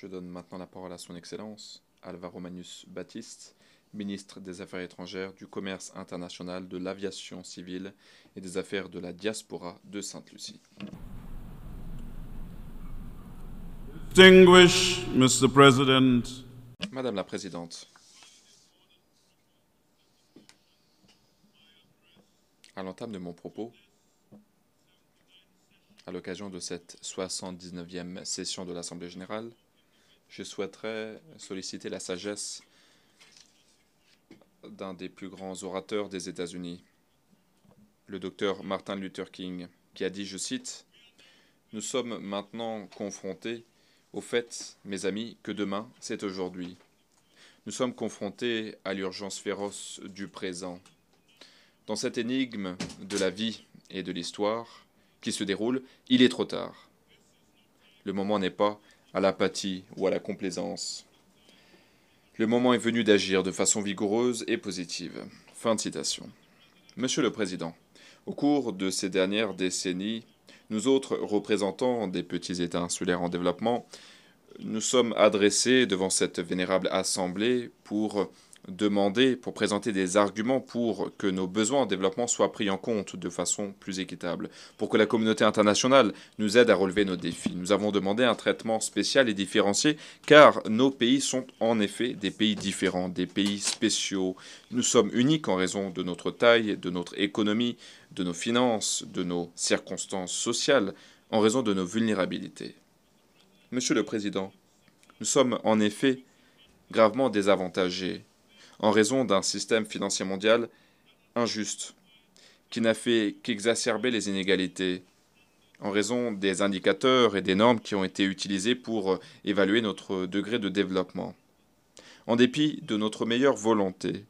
Je donne maintenant la parole à son Excellence, Alvaro Manius Baptiste, ministre des Affaires étrangères, du Commerce international, de l'Aviation civile et des Affaires de la diaspora de Sainte-Lucie. Distinguished Mr. President, Madame la Présidente, à l'entame de mon propos, à l'occasion de cette 79e session de l'Assemblée générale, je souhaiterais solliciter la sagesse d'un des plus grands orateurs des États-Unis, le docteur Martin Luther King, qui a dit, je cite, Nous sommes maintenant confrontés au fait, mes amis, que demain, c'est aujourd'hui. Nous sommes confrontés à l'urgence féroce du présent. Dans cette énigme de la vie et de l'histoire qui se déroule, il est trop tard. Le moment n'est pas à l'apathie ou à la complaisance. Le moment est venu d'agir de façon vigoureuse et positive. Fin de citation. Monsieur le Président, au cours de ces dernières décennies, nous autres représentants des petits États insulaires en développement, nous sommes adressés devant cette vénérable Assemblée pour demander, pour présenter des arguments pour que nos besoins en développement soient pris en compte de façon plus équitable, pour que la communauté internationale nous aide à relever nos défis. Nous avons demandé un traitement spécial et différencié, car nos pays sont en effet des pays différents, des pays spéciaux. Nous sommes uniques en raison de notre taille, de notre économie, de nos finances, de nos circonstances sociales, en raison de nos vulnérabilités. Monsieur le Président, nous sommes en effet gravement désavantagés en raison d'un système financier mondial injuste, qui n'a fait qu'exacerber les inégalités, en raison des indicateurs et des normes qui ont été utilisés pour évaluer notre degré de développement. En dépit de notre meilleure volonté,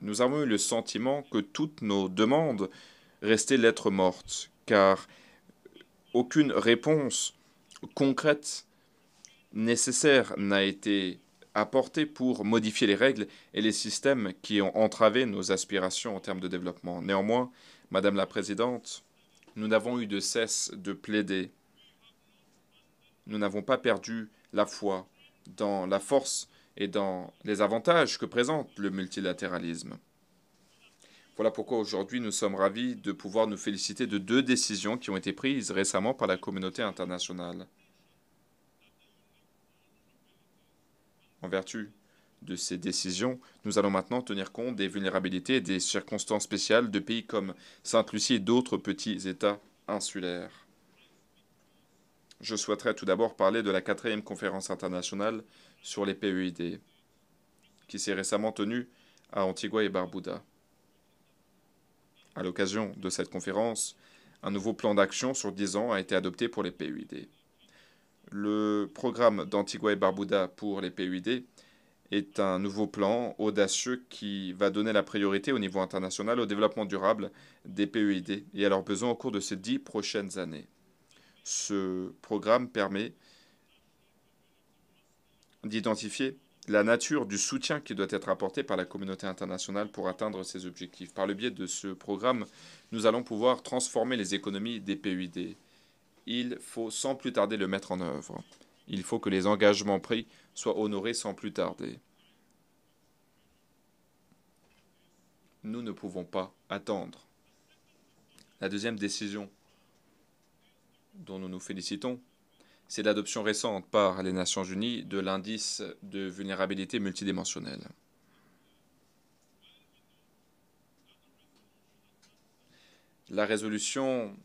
nous avons eu le sentiment que toutes nos demandes restaient lettres mortes, car aucune réponse concrète nécessaire n'a été apporter pour modifier les règles et les systèmes qui ont entravé nos aspirations en termes de développement. Néanmoins, Madame la Présidente, nous n'avons eu de cesse de plaider. Nous n'avons pas perdu la foi dans la force et dans les avantages que présente le multilatéralisme. Voilà pourquoi aujourd'hui nous sommes ravis de pouvoir nous féliciter de deux décisions qui ont été prises récemment par la communauté internationale. En vertu de ces décisions, nous allons maintenant tenir compte des vulnérabilités et des circonstances spéciales de pays comme Sainte-Lucie et d'autres petits États insulaires. Je souhaiterais tout d'abord parler de la quatrième conférence internationale sur les PEID, qui s'est récemment tenue à Antigua et Barbuda. À l'occasion de cette conférence, un nouveau plan d'action sur dix ans a été adopté pour les PEID le programme d'Antigua et Barbuda pour les PUID est un nouveau plan audacieux qui va donner la priorité au niveau international au développement durable des PUID et à leurs besoins au cours de ces dix prochaines années. Ce programme permet d'identifier la nature du soutien qui doit être apporté par la communauté internationale pour atteindre ces objectifs. Par le biais de ce programme, nous allons pouvoir transformer les économies des PUID il faut sans plus tarder le mettre en œuvre. Il faut que les engagements pris soient honorés sans plus tarder. Nous ne pouvons pas attendre. La deuxième décision dont nous nous félicitons, c'est l'adoption récente par les Nations Unies de l'indice de vulnérabilité multidimensionnelle. La résolution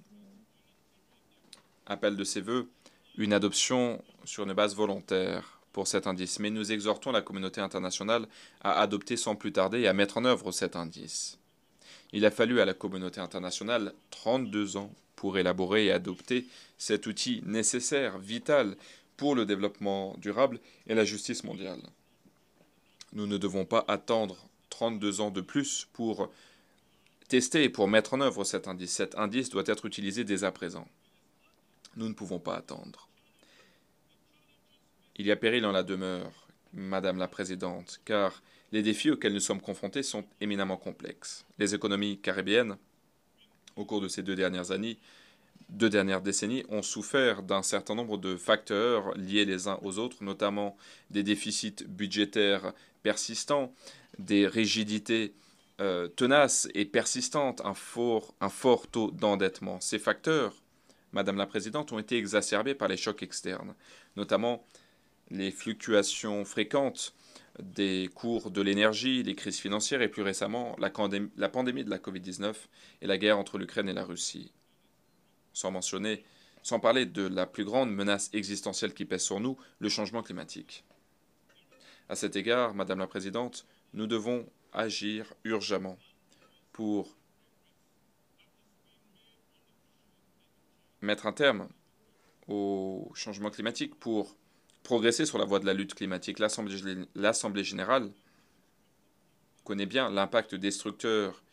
appelle de ses voeux une adoption sur une base volontaire pour cet indice, mais nous exhortons la communauté internationale à adopter sans plus tarder et à mettre en œuvre cet indice. Il a fallu à la communauté internationale 32 ans pour élaborer et adopter cet outil nécessaire, vital pour le développement durable et la justice mondiale. Nous ne devons pas attendre 32 ans de plus pour tester et pour mettre en œuvre cet indice. Cet indice doit être utilisé dès à présent. Nous ne pouvons pas attendre. Il y a péril en la demeure, Madame la Présidente, car les défis auxquels nous sommes confrontés sont éminemment complexes. Les économies caribéennes, au cours de ces deux dernières années, deux dernières décennies ont souffert d'un certain nombre de facteurs liés les uns aux autres, notamment des déficits budgétaires persistants, des rigidités euh, tenaces et persistantes, un fort, un fort taux d'endettement. Ces facteurs, Madame la Présidente, ont été exacerbés par les chocs externes, notamment les fluctuations fréquentes des cours de l'énergie, les crises financières et plus récemment la, la pandémie de la Covid-19 et la guerre entre l'Ukraine et la Russie. Sans mentionner, sans parler de la plus grande menace existentielle qui pèse sur nous, le changement climatique. À cet égard, Madame la Présidente, nous devons agir urgemment pour mettre un terme au changement climatique, pour progresser sur la voie de la lutte climatique. L'Assemblée générale connaît bien l'impact destructeur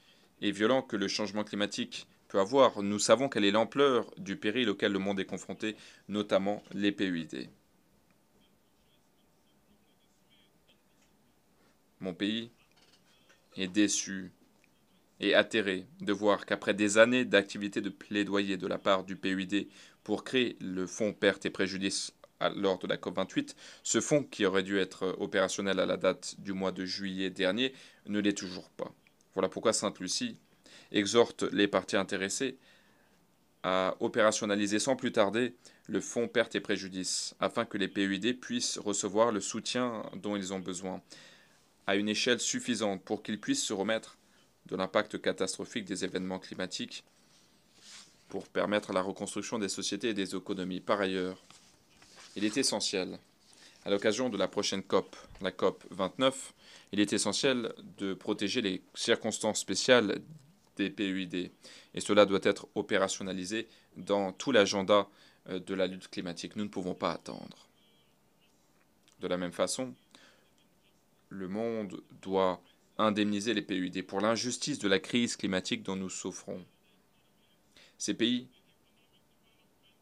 et violent que le changement climatique peut avoir. Nous savons quelle est l'ampleur du péril auquel le monde est confronté, notamment les PUD. Mon pays est déçu et atterré de voir qu'après des années d'activité de plaidoyer de la part du PUD pour créer le fonds pertes et préjudices lors de la COP28, ce fonds qui aurait dû être opérationnel à la date du mois de juillet dernier ne l'est toujours pas. Voilà pourquoi Sainte-Lucie exhorte les parties intéressées à opérationnaliser sans plus tarder le fonds pertes et préjudices, afin que les PUD puissent recevoir le soutien dont ils ont besoin, à une échelle suffisante pour qu'ils puissent se remettre de l'impact catastrophique des événements climatiques pour permettre la reconstruction des sociétés et des économies. Par ailleurs, il est essentiel, à l'occasion de la prochaine COP, la COP 29, il est essentiel de protéger les circonstances spéciales des PUD. Et cela doit être opérationnalisé dans tout l'agenda euh, de la lutte climatique. Nous ne pouvons pas attendre. De la même façon, le monde doit indemniser les PUD pour l'injustice de la crise climatique dont nous souffrons. Ces pays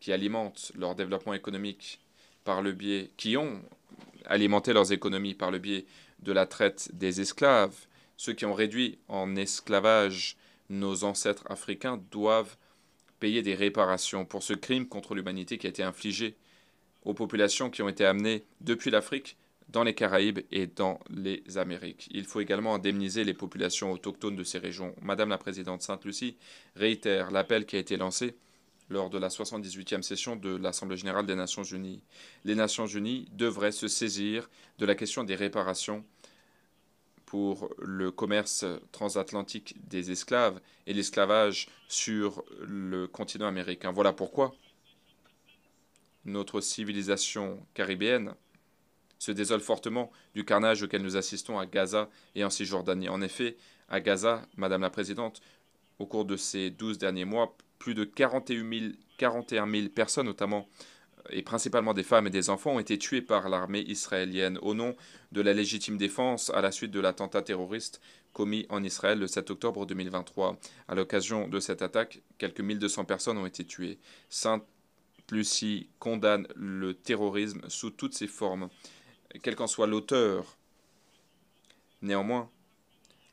qui alimentent leur développement économique par le biais, qui ont alimenté leurs économies par le biais de la traite des esclaves, ceux qui ont réduit en esclavage nos ancêtres africains, doivent payer des réparations pour ce crime contre l'humanité qui a été infligé aux populations qui ont été amenées depuis l'Afrique dans les Caraïbes et dans les Amériques. Il faut également indemniser les populations autochtones de ces régions. Madame la Présidente Sainte-Lucie réitère l'appel qui a été lancé lors de la 78e session de l'Assemblée générale des Nations unies. Les Nations unies devraient se saisir de la question des réparations pour le commerce transatlantique des esclaves et l'esclavage sur le continent américain. Voilà pourquoi notre civilisation caribéenne se désole fortement du carnage auquel nous assistons à Gaza et en Cisjordanie. En effet, à Gaza, Madame la Présidente, au cours de ces douze derniers mois, plus de 41 000, personnes, notamment euh, et principalement des femmes et des enfants, ont été tuées par l'armée israélienne au nom de la légitime défense à la suite de l'attentat terroriste commis en Israël le 7 octobre 2023. À l'occasion de cette attaque, quelques 1200 personnes ont été tuées. Sainte Lucie condamne le terrorisme sous toutes ses formes, quel qu'en soit l'auteur. Néanmoins,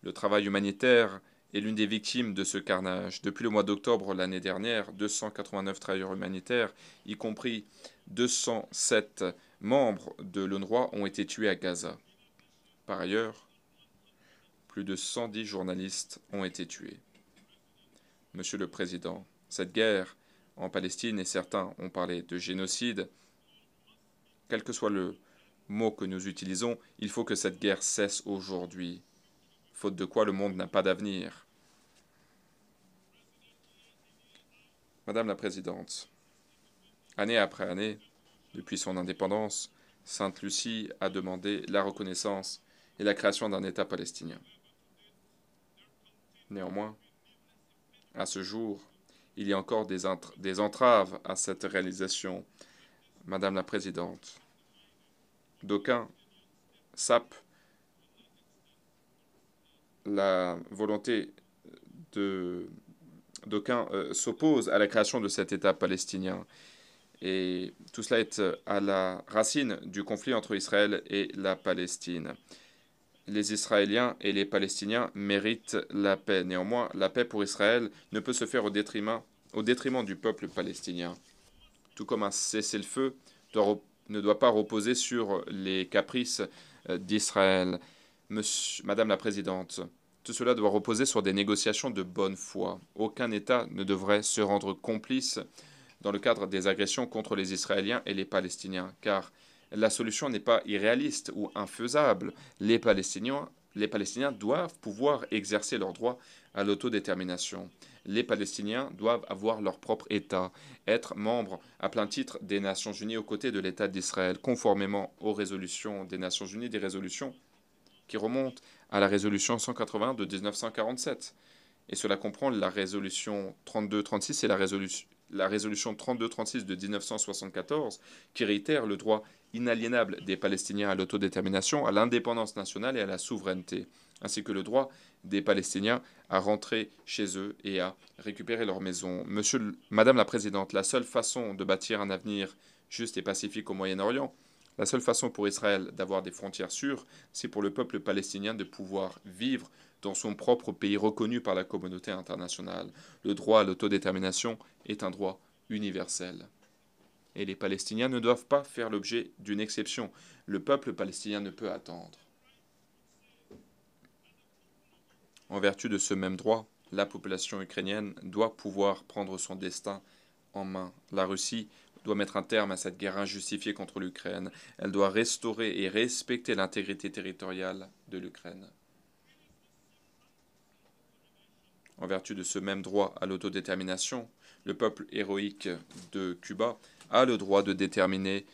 le travail humanitaire est l'une des victimes de ce carnage. Depuis le mois d'octobre l'année dernière, 289 travailleurs humanitaires, y compris 207 membres de l'UNRWA, ont été tués à Gaza. Par ailleurs, plus de 110 journalistes ont été tués. Monsieur le Président, cette guerre en Palestine, et certains ont parlé de génocide, quel que soit le mot que nous utilisons, il faut que cette guerre cesse aujourd'hui faute de quoi le monde n'a pas d'avenir. Madame la Présidente, année après année, depuis son indépendance, Sainte-Lucie a demandé la reconnaissance et la création d'un État palestinien. Néanmoins, à ce jour, il y a encore des, des entraves à cette réalisation. Madame la Présidente, d'aucuns sapent la volonté de d'aucuns euh, s'oppose à la création de cet État palestinien. Et tout cela est à la racine du conflit entre Israël et la Palestine. Les Israéliens et les Palestiniens méritent la paix. Néanmoins, la paix pour Israël ne peut se faire au détriment au détriment du peuple palestinien. Tout comme un cessez-le-feu ne doit pas reposer sur les caprices euh, d'Israël. Madame la Présidente, tout cela doit reposer sur des négociations de bonne foi. Aucun État ne devrait se rendre complice dans le cadre des agressions contre les Israéliens et les Palestiniens, car la solution n'est pas irréaliste ou infaisable. Les Palestiniens, les Palestiniens doivent pouvoir exercer leur droit à l'autodétermination. Les Palestiniens doivent avoir leur propre État, être membres à plein titre des Nations Unies aux côtés de l'État d'Israël, conformément aux résolutions des Nations Unies, des résolutions qui remontent à la résolution 180 de 1947. Et cela comprend la résolution 32-36 et la résolution, la résolution 32-36 de 1974, qui réitère le droit inaliénable des Palestiniens à l'autodétermination, à l'indépendance nationale et à la souveraineté, ainsi que le droit des Palestiniens à rentrer chez eux et à récupérer leur maison. Madame la Présidente, la seule façon de bâtir un avenir juste et pacifique au Moyen-Orient, la seule façon pour Israël d'avoir des frontières sûres, c'est pour le peuple palestinien de pouvoir vivre dans son propre pays reconnu par la communauté internationale. Le droit à l'autodétermination est un droit universel. Et les Palestiniens ne doivent pas faire l'objet d'une exception. Le peuple palestinien ne peut attendre. En vertu de ce même droit, la population ukrainienne doit pouvoir prendre son destin en main. La Russie doit mettre un terme à cette guerre injustifiée contre l'Ukraine. Elle doit restaurer et respecter l'intégrité territoriale de l'Ukraine. En vertu de ce même droit à l'autodétermination, le peuple héroïque de Cuba a le droit de déterminer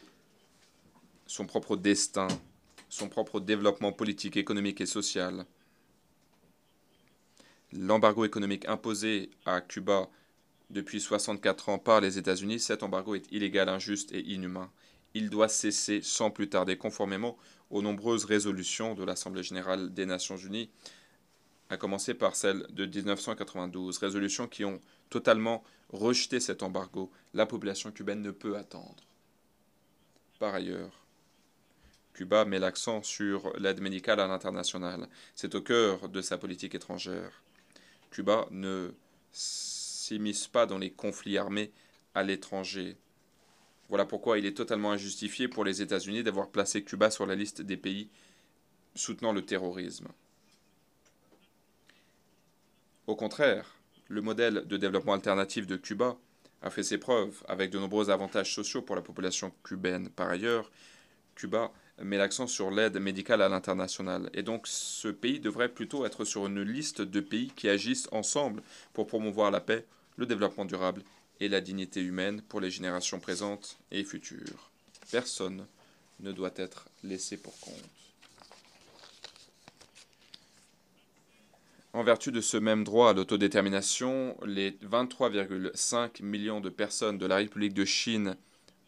son propre destin, son propre développement politique, économique et social. L'embargo économique imposé à Cuba depuis 64 ans par les États-Unis, cet embargo est illégal, injuste et inhumain. Il doit cesser sans plus tarder, conformément aux nombreuses résolutions de l'Assemblée générale des Nations unies, à commencer par celle de 1992, résolutions qui ont totalement rejeté cet embargo. La population cubaine ne peut attendre. Par ailleurs, Cuba met l'accent sur l'aide médicale à l'international. C'est au cœur de sa politique étrangère. Cuba ne s'immisce pas dans les conflits armés à l'étranger. Voilà pourquoi il est totalement injustifié pour les États-Unis d'avoir placé Cuba sur la liste des pays soutenant le terrorisme. Au contraire, le modèle de développement alternatif de Cuba a fait ses preuves avec de nombreux avantages sociaux pour la population cubaine. Par ailleurs, Cuba met l'accent sur l'aide médicale à l'international. Et donc ce pays devrait plutôt être sur une liste de pays qui agissent ensemble pour promouvoir la paix, le développement durable et la dignité humaine pour les générations présentes et futures. Personne ne doit être laissé pour compte. En vertu de ce même droit à l'autodétermination, les 23,5 millions de personnes de la République de Chine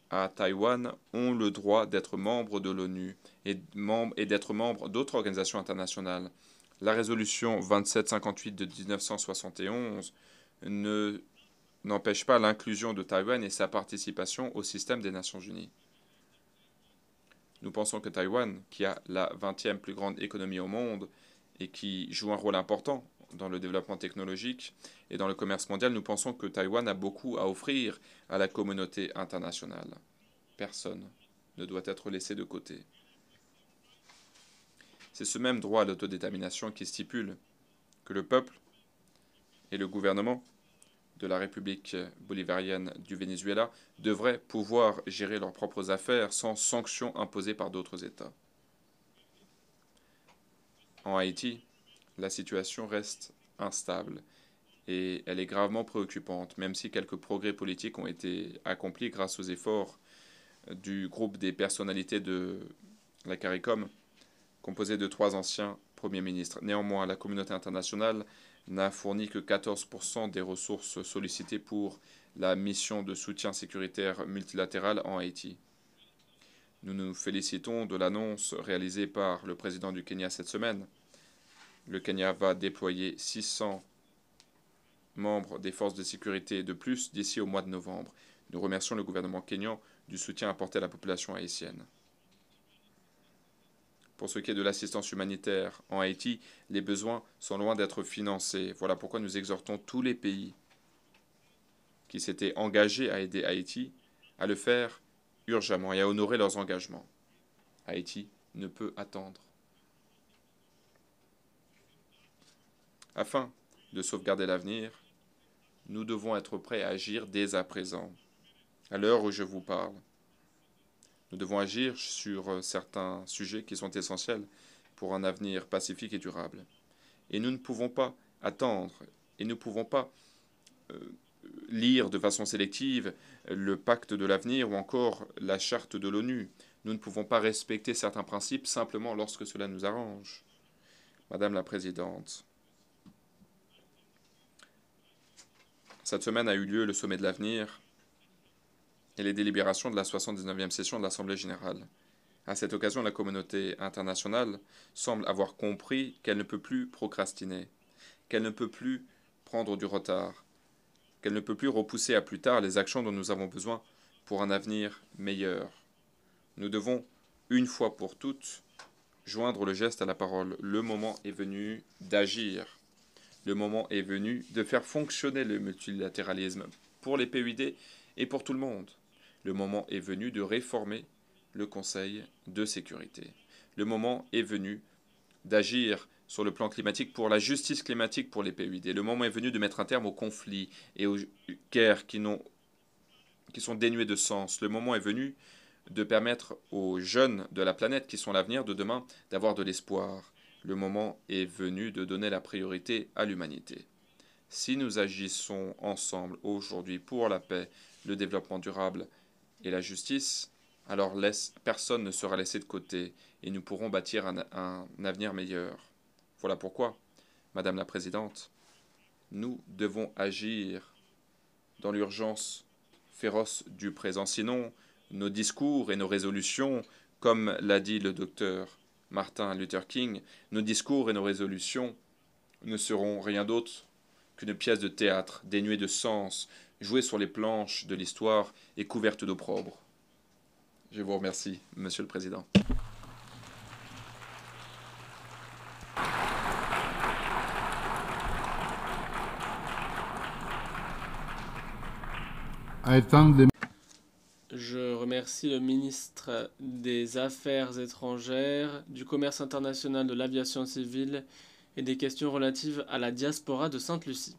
à Taïwan ont le droit d'être membres de l'ONU et, d'être membres d'autres organisations internationales. La résolution 2758 de 1971 ne n'empêche pas l'inclusion de Taïwan et sa participation au système des Nations Unies. Nous pensons que Taïwan, qui a la 20e plus grande économie au monde et qui joue un rôle important dans le développement technologique et dans le commerce mondial, nous pensons que Taïwan a beaucoup à offrir à la communauté internationale. Personne ne doit être laissé de côté. C'est ce même droit à l'autodétermination qui stipule que le peuple et le gouvernement de la République bolivarienne du Venezuela devraient pouvoir gérer leurs propres affaires sans sanctions imposées par d'autres États. En Haïti, la situation reste instable et elle est gravement préoccupante, même si quelques progrès politiques ont été accomplis grâce aux efforts du groupe des personnalités de la CARICOM, composé de trois anciens premiers ministres. Néanmoins, la communauté internationale n'a fourni que 14% des ressources sollicitées pour la mission de soutien sécuritaire multilatéral en Haïti. Nous nous félicitons de l'annonce réalisée par le président du Kenya cette semaine le Kenya va déployer 600 membres des forces de sécurité de plus d'ici au mois de novembre. Nous remercions le gouvernement kényan du soutien apporté à la population haïtienne. Pour ce qui est de l'assistance humanitaire en Haïti, les besoins sont loin d'être financés. Voilà pourquoi nous exhortons tous les pays qui s'étaient engagés à aider Haïti à le faire urgemment et à honorer leurs engagements. Haïti ne peut attendre. Afin de sauvegarder l'avenir, nous devons être prêts à agir dès à présent, à l'heure où je vous parle. Nous devons agir sur certains sujets qui sont essentiels pour un avenir pacifique et durable. Et nous ne pouvons pas attendre, et nous ne pouvons pas euh, lire de façon sélective le pacte de l'avenir ou encore la charte de l'ONU. Nous ne pouvons pas respecter certains principes simplement lorsque cela nous arrange. Madame la Présidente, cette semaine a eu lieu le sommet de l'avenir et les délibérations de la 79e session de l'Assemblée générale. À cette occasion, la communauté internationale semble avoir compris qu'elle ne peut plus procrastiner, qu'elle ne peut plus prendre du retard, qu'elle ne peut plus repousser à plus tard les actions dont nous avons besoin pour un avenir meilleur. Nous devons, une fois pour toutes, joindre le geste à la parole. Le moment est venu d'agir. Le moment est venu de faire fonctionner le multilatéralisme pour les PUD et pour tout le monde. Le moment est venu de réformer le Conseil de sécurité. Le moment est venu d'agir sur le plan climatique pour la justice climatique pour les PUD. Le moment est venu de mettre un terme aux conflits et aux guerres qui, sont dénués de sens. Le moment est venu de permettre aux jeunes de la planète qui sont l'avenir de demain d'avoir de l'espoir. Le moment est venu de donner la priorité à l'humanité. Si nous agissons ensemble aujourd'hui pour la paix, le développement durable et la justice, alors personne ne sera laissé de côté et nous pourrons bâtir un avenir meilleur. Voilà pourquoi, Madame la Présidente, nous devons agir dans l'urgence féroce du présent. Sinon, nos discours et nos résolutions, comme l'a dit le docteur Martin Luther King, nos discours et nos résolutions ne seront rien d'autre qu'une pièce de théâtre dénuée de sens, jouée sur les planches de l'histoire et couverte d'opprobre. Je vous remercie, Monsieur le Président. Je remercie le ministre des Affaires étrangères, du Commerce international, de l'aviation civile et des questions relatives à la diaspora de Sainte-Lucie.